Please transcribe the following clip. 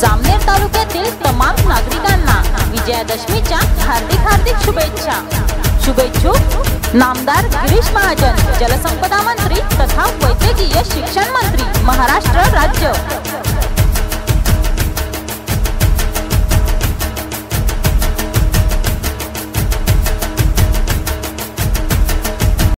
जामनेर तालुक्यातील तमाम नागरिकांना विजयादशमीच्या हार्दिक हार्दिक शुभेच्छा. शुभेच्छुक नामदार गिरीश महाजन जलसंपदा मंत्री तथा वैद्यकीय शिक्षण मंत्री महाराष्ट्र राज्य.